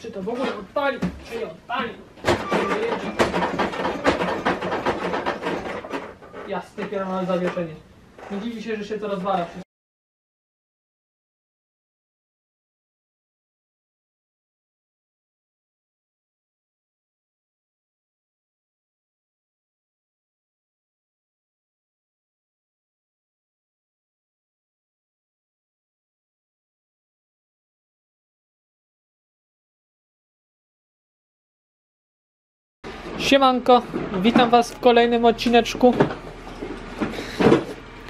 Czy to w ogóle odpali? Czy nie odpali? Jasne, pierdolone zawieszenie. Nie dziwi się, że się to rozwala Siemanko, witam Was w kolejnym odcineczku.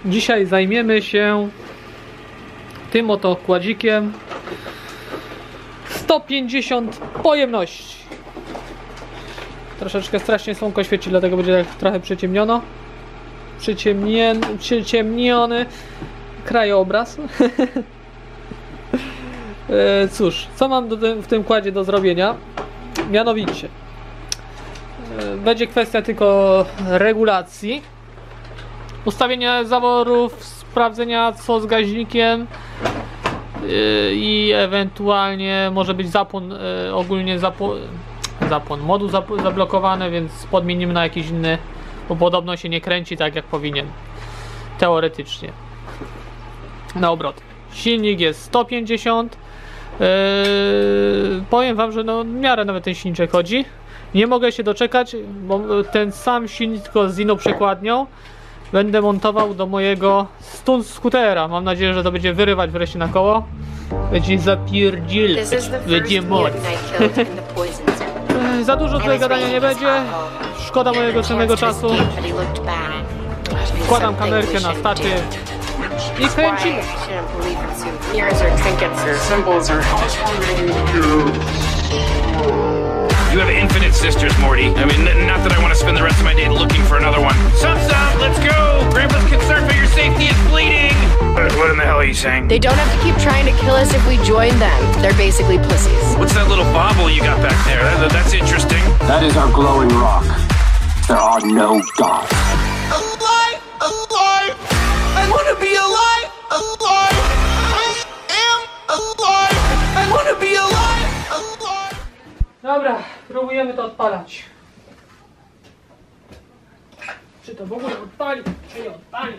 Dzisiaj zajmiemy się tym oto kładzikiem 150 pojemności. Troszeczkę strasznie słonko świeci, dlatego będzie tak trochę przyciemniono. Przyciemnien, przyciemniony krajobraz. E, Cóż, co mam w tym kładzie do zrobienia? Mianowicie, będzie kwestia tylko regulacji, ustawienia zaworów, sprawdzenia co z gaźnikiem yy, i ewentualnie może być zapłon, yy, ogólnie zapłon, zapłon modu zablokowany, więc podmienimy na jakiś inny, bo podobno się nie kręci tak jak powinien, teoretycznie. Na obrot. Silnik jest 150. Yy, powiem wam, że no w miarę nawet ten silniczek chodzi. Nie mogę się doczekać, bo ten sam silnik tylko z inną przekładnią będę montował do mojego stun skutera. Mam nadzieję, że to będzie wyrywać wreszcie na koło. Będzie first będzie moc. Ech, Za dużo tutaj gadania nie będzie. Szkoda mojego cennego czasu. Wkładam kamerkę na statyw i kręcimy. Why I shouldn't believe in souvenirs or trinkets or symbols are You have infinite sisters, Morty. I mean, n- not that I want to spend the rest of my day looking for another one. Sup, sup, let's go! Grandpa's concern for your safety is bleeding! What, what in the hell are you saying? They don't have to keep trying to kill us if we join them. They're basically pussies. What's that little bobble you got back there? That, that's interesting. That is our glowing rock. There are no gods. Dobra, próbujemy to odpalać. Czy to w ogóle odpali? Czy nie odpali?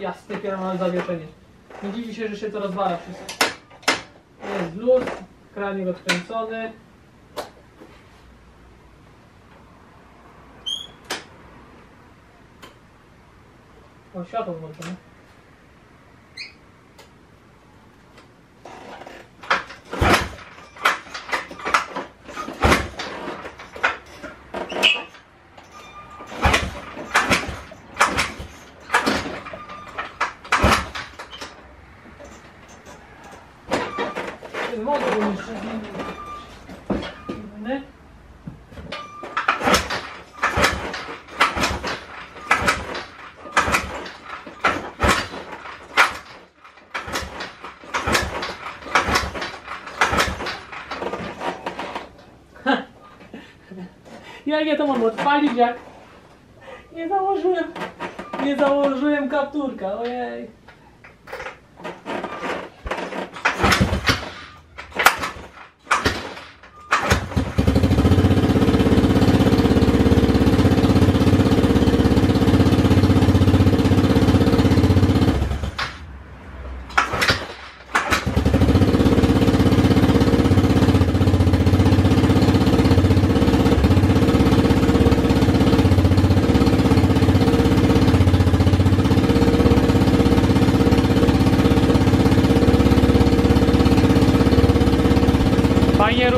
Jasne, pierdolone zawieszenie. Nie dziwi się, że się to rozwala wszystko. Jest luz, kranik odkręcony. 美味しいと思うけねもうここに主ね。Jak ja to mam odpalić, jak nie założyłem, nie założyłem kapturka, ojej.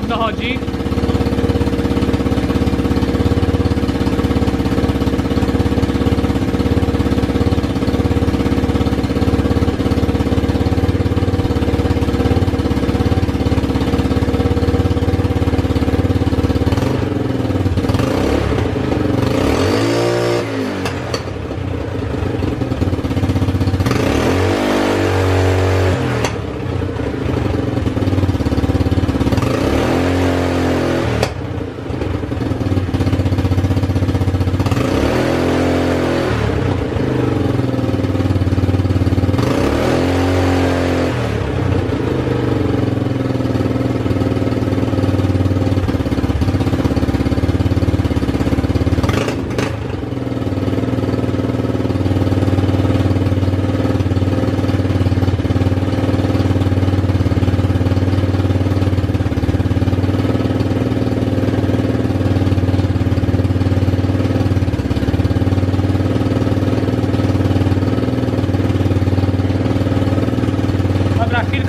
Równo.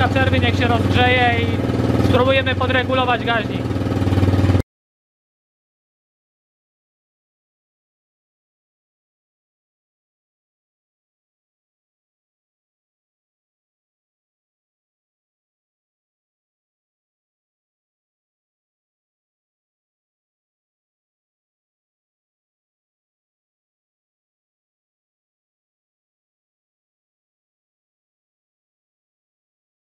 Przerwy, niech się rozgrzeje i spróbujemy podregulować gaźnik.